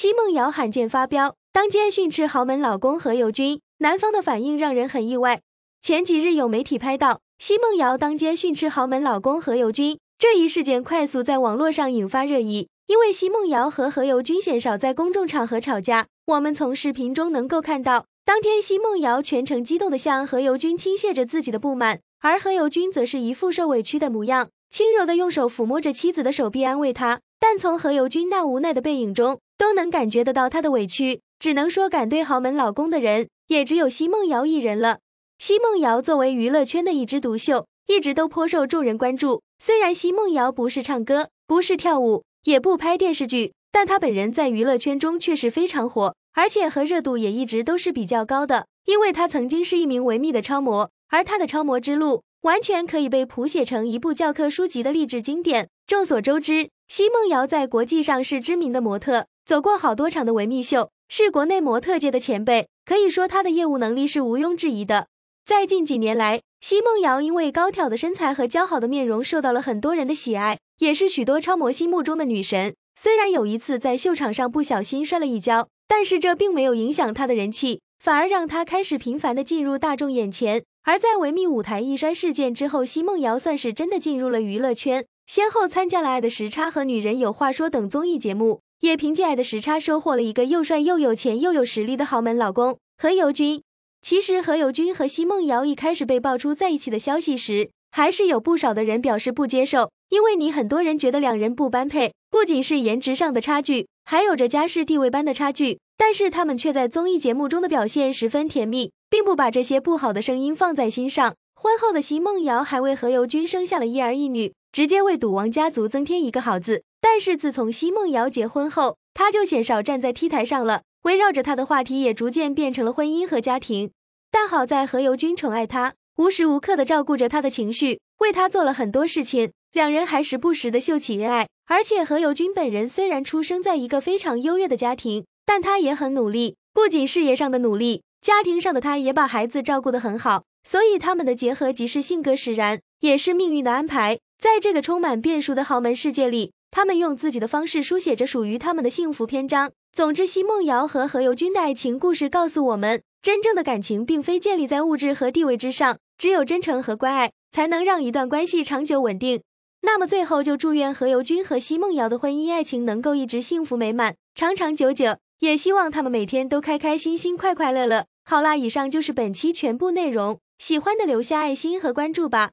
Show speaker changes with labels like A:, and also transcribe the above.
A: 奚梦瑶罕见发飙，当街训斥豪门老公何猷君，男方的反应让人很意外。前几日有媒体拍到奚梦瑶当街训斥豪门老公何猷君，这一事件快速在网络上引发热议。因为奚梦瑶和何猷君鲜少在公众场合吵架，我们从视频中能够看到，当天奚梦瑶全程激动地向何猷君倾泻着自己的不满，而何猷君则是一副受委屈的模样，轻柔地用手抚摸着妻子的手臂安慰她。但从何猷君那无奈的背影中，都能感觉得到他的委屈。只能说敢对豪门老公的人，也只有奚梦瑶一人了。奚梦瑶作为娱乐圈的一枝独秀，一直都颇受众人关注。虽然奚梦瑶不是唱歌，不是跳舞。也不拍电视剧，但她本人在娱乐圈中却是非常火，而且和热度也一直都是比较高的。因为她曾经是一名维密的超模，而她的超模之路完全可以被谱写成一部教科书级的励志经典。众所周知，奚梦瑶在国际上是知名的模特，走过好多场的维密秀，是国内模特界的前辈，可以说她的业务能力是毋庸置疑的。在近几年来，奚梦瑶因为高挑的身材和姣好的面容，受到了很多人的喜爱。也是许多超模心目中的女神。虽然有一次在秀场上不小心摔了一跤，但是这并没有影响她的人气，反而让她开始频繁的进入大众眼前。而在维密舞台一摔事件之后，奚梦瑶算是真的进入了娱乐圈，先后参加了《爱的时差》和《女人有话说》等综艺节目，也凭借《爱的时差》收获了一个又帅又有钱又有实力的豪门老公何猷君。其实何猷君和奚梦瑶一开始被爆出在一起的消息时，还是有不少的人表示不接受。因为你很多人觉得两人不般配，不仅是颜值上的差距，还有着家世地位般的差距。但是他们却在综艺节目中的表现十分甜蜜，并不把这些不好的声音放在心上。婚后的奚梦瑶还为何猷君生下了一儿一女，直接为赌王家族增添一个好字。但是自从奚梦瑶结婚后，她就鲜少站在 T 台上了，围绕着她的话题也逐渐变成了婚姻和家庭。但好在何猷君宠爱她，无时无刻的照顾着她的情绪，为她做了很多事情。两人还时不时的秀起恩爱，而且何猷君本人虽然出生在一个非常优越的家庭，但他也很努力，不仅事业上的努力，家庭上的他也把孩子照顾得很好。所以他们的结合既是性格使然，也是命运的安排。在这个充满变数的豪门世界里，他们用自己的方式书写着属于他们的幸福篇章。总之，奚梦瑶和何猷君的爱情故事告诉我们，真正的感情并非建立在物质和地位之上，只有真诚和关爱，才能让一段关系长久稳定。那么最后就祝愿何猷君和奚梦瑶的婚姻爱情能够一直幸福美满、长长久久，也希望他们每天都开开心心、快快乐乐。好啦，以上就是本期全部内容，喜欢的留下爱心和关注吧。